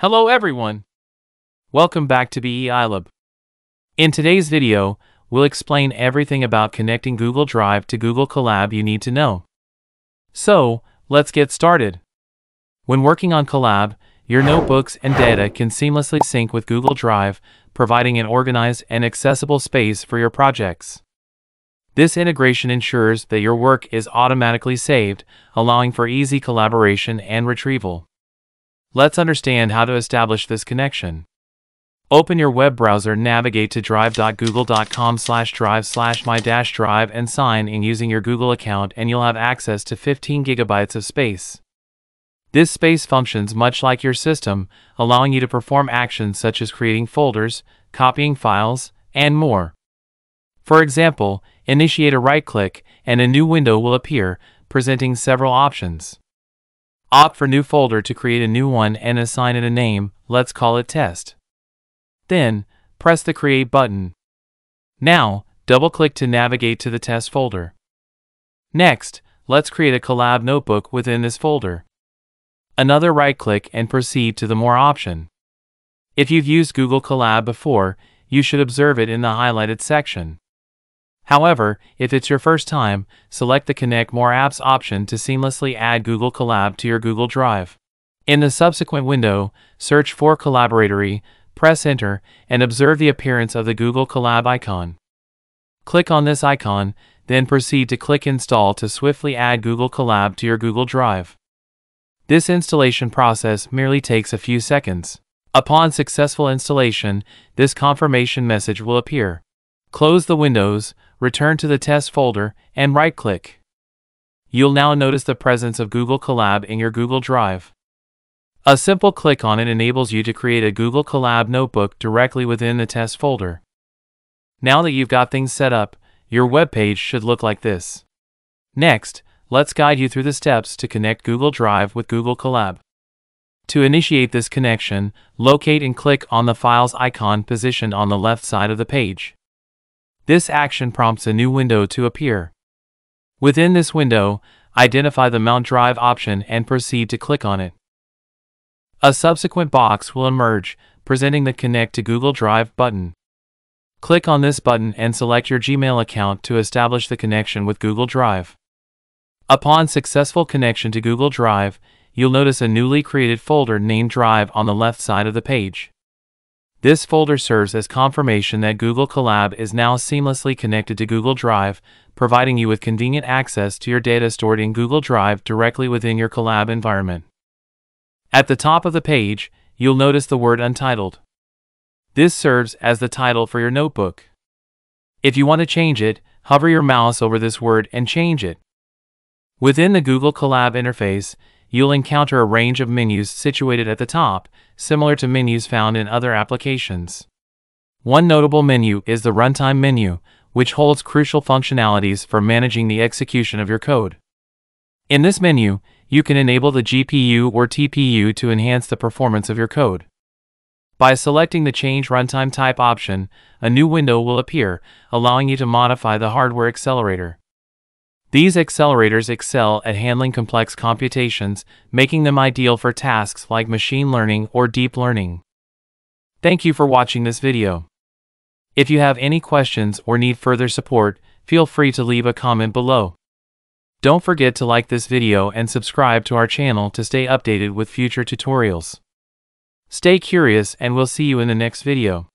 Hello everyone! Welcome back to BEEiLab. In today's video, we'll explain everything about connecting Google Drive to Google Colab you need to know. So, let's get started. When working on Colab, your notebooks and data can seamlessly sync with Google Drive, providing an organized and accessible space for your projects. This integration ensures that your work is automatically saved, allowing for easy collaboration and retrieval. Let's understand how to establish this connection. Open your web browser, navigate to drive.google.com slash drive slash my dash drive and sign in using your Google account and you'll have access to 15 gigabytes of space. This space functions much like your system, allowing you to perform actions such as creating folders, copying files, and more. For example, initiate a right-click and a new window will appear, presenting several options. Opt for New Folder to create a new one and assign it a name, let's call it Test. Then, press the Create button. Now, double-click to navigate to the test folder. Next, let's create a colab notebook within this folder. Another right-click and proceed to the More option. If you've used Google Colab before, you should observe it in the highlighted section. However, if it's your first time, select the Connect More Apps option to seamlessly add Google Colab to your Google Drive. In the subsequent window, search for Colaboratory, press Enter, and observe the appearance of the Google Colab icon. Click on this icon, then proceed to click Install to swiftly add Google Colab to your Google Drive. This installation process merely takes a few seconds. Upon successful installation, this confirmation message will appear. Close the windows, return to the test folder, and right-click. You'll now notice the presence of Google Colab in your Google Drive. A simple click on it enables you to create a Google Colab notebook directly within the test folder. Now that you've got things set up, your web page should look like this. Next, let's guide you through the steps to connect Google Drive with Google Colab. To initiate this connection, locate and click on the Files icon positioned on the left side of the page. This action prompts a new window to appear. Within this window, identify the Mount Drive option and proceed to click on it. A subsequent box will emerge, presenting the Connect to Google Drive button. Click on this button and select your Gmail account to establish the connection with Google Drive. Upon successful connection to Google Drive, you'll notice a newly created folder named Drive on the left side of the page. This folder serves as confirmation that Google Colab is now seamlessly connected to Google Drive, providing you with convenient access to your data stored in Google Drive directly within your Colab environment. At the top of the page, you'll notice the word Untitled. This serves as the title for your notebook. If you want to change it, hover your mouse over this word and change it. Within the Google Colab interface, you'll encounter a range of menus situated at the top, similar to menus found in other applications. One notable menu is the Runtime menu, which holds crucial functionalities for managing the execution of your code. In this menu, you can enable the GPU or TPU to enhance the performance of your code. By selecting the Change Runtime Type option, a new window will appear, allowing you to modify the hardware accelerator. These accelerators excel at handling complex computations, making them ideal for tasks like machine learning or deep learning. Thank you for watching this video. If you have any questions or need further support, feel free to leave a comment below. Don't forget to like this video and subscribe to our channel to stay updated with future tutorials. Stay curious and we'll see you in the next video.